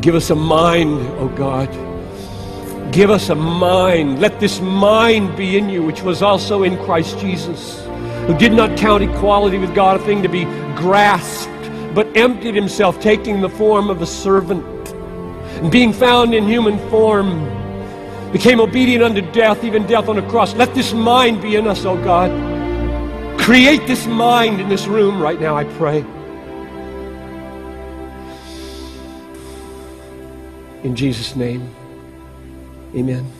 Give us a mind, O God. Give us a mind. Let this mind be in you, which was also in Christ Jesus, who did not count equality with God a thing to be grasped, but emptied himself, taking the form of a servant, and being found in human form, became obedient unto death, even death on a cross. Let this mind be in us, O God. Create this mind in this room right now, I pray. In Jesus' name, amen.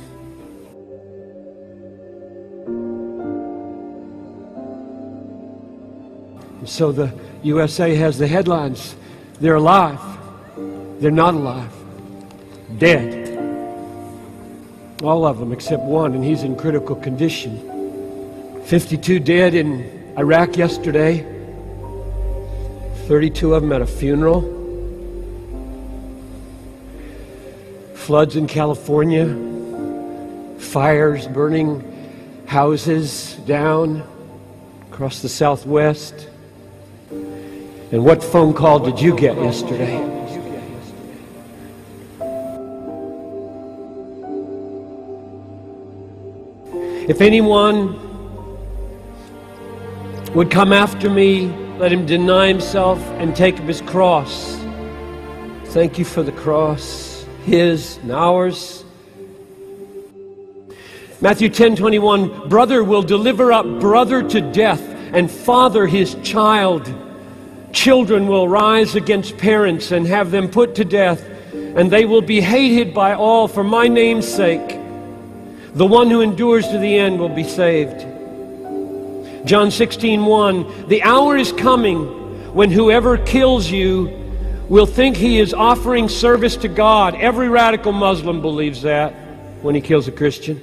so the USA has the headlines they're alive, they're not alive, dead. All of them except one, and he's in critical condition. 52 dead in Iraq yesterday, 32 of them at a funeral. Floods in California, fires burning houses down across the southwest. And what phone call did you get yesterday? If anyone would come after me, let him deny himself and take up his cross. Thank you for the cross his and ours. Matthew 10 21, brother will deliver up brother to death, and father his child. Children will rise against parents and have them put to death, and they will be hated by all for my name's sake. The one who endures to the end will be saved. John 16 1, the hour is coming when whoever kills you will think he is offering service to God. Every radical Muslim believes that when he kills a Christian.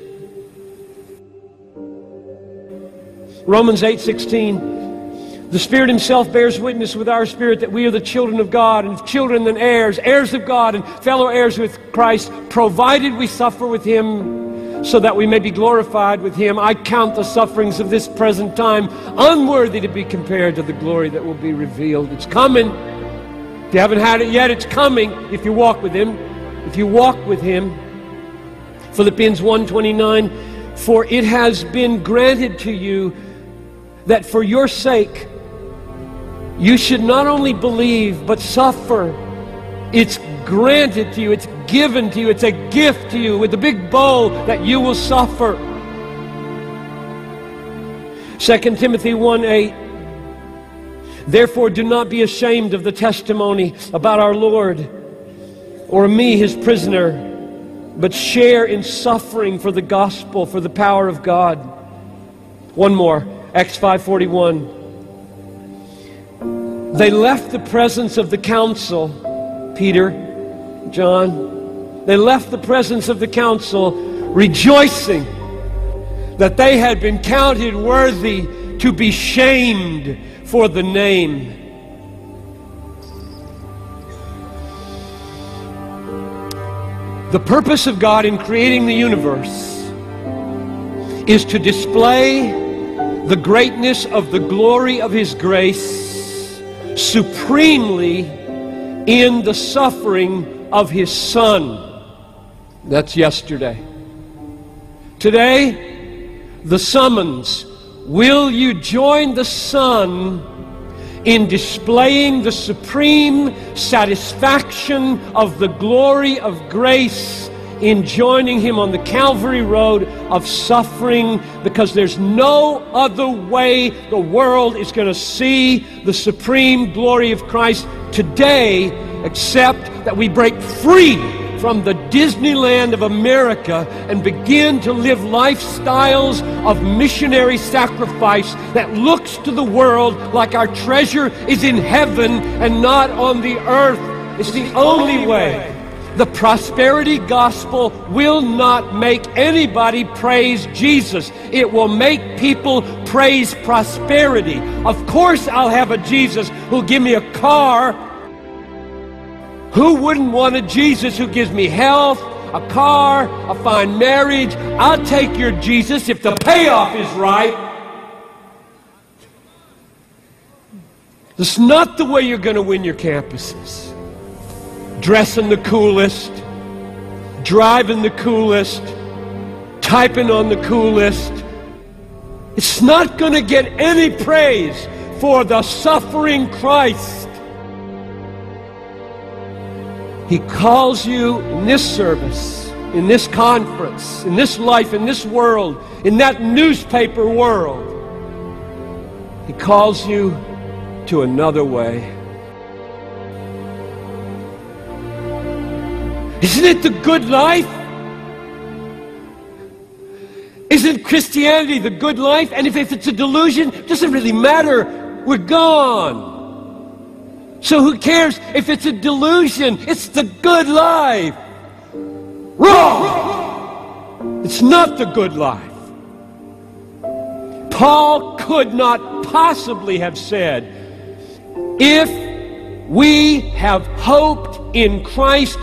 Romans 8:16 The Spirit himself bears witness with our spirit that we are the children of God and children and heirs, heirs of God and fellow heirs with Christ, provided we suffer with him so that we may be glorified with him. I count the sufferings of this present time unworthy to be compared to the glory that will be revealed. It's coming. If you haven't had it yet, it's coming if you walk with Him. If you walk with Him. Philippians 1:29 For it has been granted to you that for your sake you should not only believe but suffer. It's granted to you, it's given to you, it's a gift to you with a big bow that you will suffer. 2 Timothy 1 8 Therefore, do not be ashamed of the testimony about our Lord or me, his prisoner, but share in suffering for the gospel, for the power of God. One more, Acts 5:41. They left the presence of the council, Peter, John. They left the presence of the council rejoicing that they had been counted worthy to be shamed for the name. The purpose of God in creating the universe is to display the greatness of the glory of His grace supremely in the suffering of His Son. That's yesterday. Today, the summons Will you join the Son in displaying the supreme satisfaction of the glory of grace in joining Him on the Calvary Road of suffering? Because there's no other way the world is going to see the supreme glory of Christ today except that we break free from the Disneyland of America and begin to live lifestyles of missionary sacrifice that looks to the world like our treasure is in heaven and not on the earth. It's the only way. The prosperity gospel will not make anybody praise Jesus. It will make people praise prosperity. Of course, I'll have a Jesus who'll give me a car who wouldn't want a Jesus who gives me health, a car, a fine marriage? I'll take your Jesus if the payoff is right. It's not the way you're going to win your campuses. dressing the coolest, driving the coolest, typing on the coolest. It's not going to get any praise for the suffering Christ. He calls you in this service, in this conference, in this life, in this world, in that newspaper world. He calls you to another way. Isn't it the good life? Isn't Christianity the good life? And if, if it's a delusion, it doesn't really matter. We're gone. So who cares if it's a delusion? It's the good life. Wrong. It's not the good life. Paul could not possibly have said, if we have hoped in Christ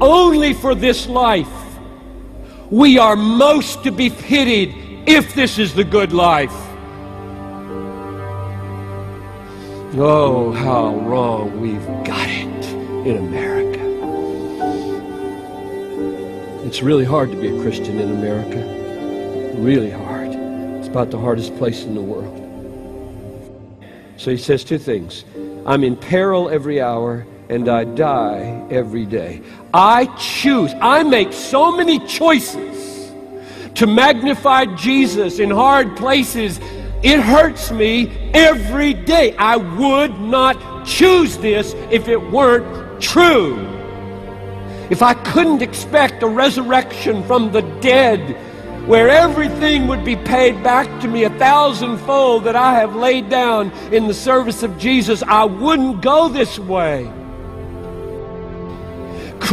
only for this life, we are most to be pitied if this is the good life. Oh, how wrong we've got it in America. It's really hard to be a Christian in America. Really hard. It's about the hardest place in the world. So he says two things I'm in peril every hour, and I die every day. I choose, I make so many choices to magnify Jesus in hard places. It hurts me every day. I would not choose this if it weren't true. If I couldn't expect a resurrection from the dead where everything would be paid back to me a thousandfold that I have laid down in the service of Jesus, I wouldn't go this way.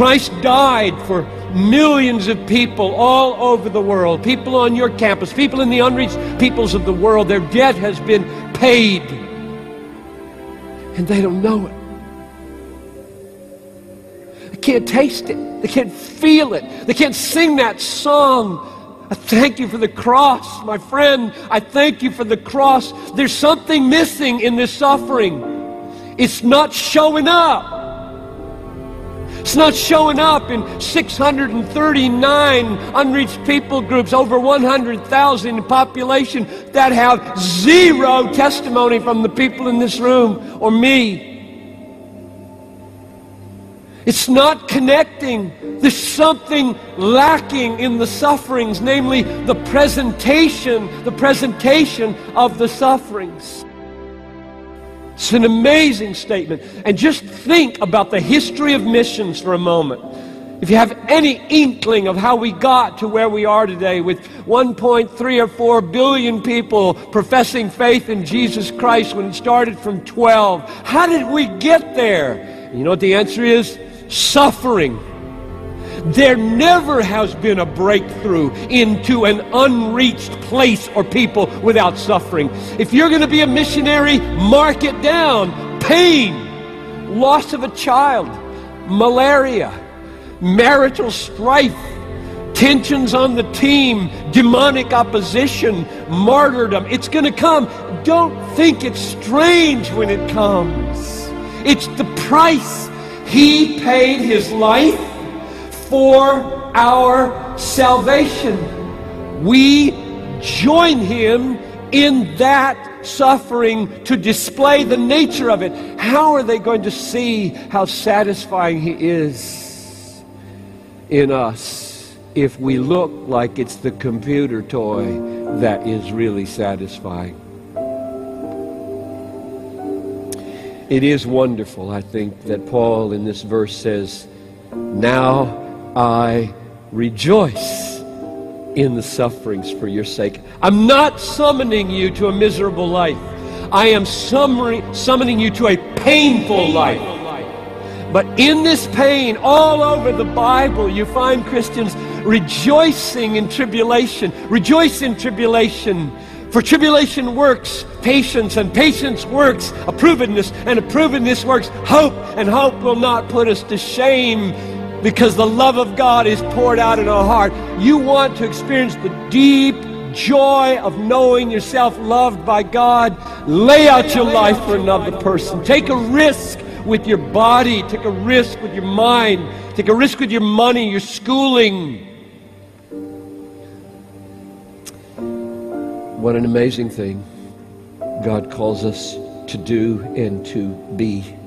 Christ died for millions of people all over the world, people on your campus, people in the unreached peoples of the world. Their debt has been paid, and they don't know it. They can't taste it, they can't feel it, they can't sing that song. I thank you for the cross, my friend. I thank you for the cross. There's something missing in this suffering. It's not showing up. It's not showing up in 639 unreached people groups, over 100,000 in population that have zero testimony from the people in this room or me. It's not connecting. There's something lacking in the sufferings, namely the presentation, the presentation of the sufferings. It's an amazing statement. And just think about the history of missions for a moment. If you have any inkling of how we got to where we are today with 1.3 or 4 billion people professing faith in Jesus Christ when it started from 12, how did we get there? You know what the answer is? Suffering. There never has been a breakthrough into an unreached place or people without suffering. If you're going to be a missionary, mark it down. Pain, loss of a child, malaria, marital strife, tensions on the team, demonic opposition, martyrdom. It's going to come. Don't think it's strange when it comes. It's the price. He paid his life for our salvation. We join him in that suffering to display the nature of it. How are they going to see how satisfying he is in us if we look like it's the computer toy that is really satisfying? It is wonderful, I think, that Paul in this verse says, Now I rejoice in the sufferings for your sake. I'm not summoning you to a miserable life. I am summoning you to a painful life. But in this pain, all over the Bible, you find Christians rejoicing in tribulation. Rejoice in tribulation. For tribulation works patience, and patience works approvedness, and approvedness works hope, and hope will not put us to shame because the love of God is poured out in our heart. You want to experience the deep joy of knowing yourself loved by God. Lay out your life for another person. Take a risk with your body, take a risk with your mind, take a risk with your money, your schooling. What an amazing thing God calls us to do and to be.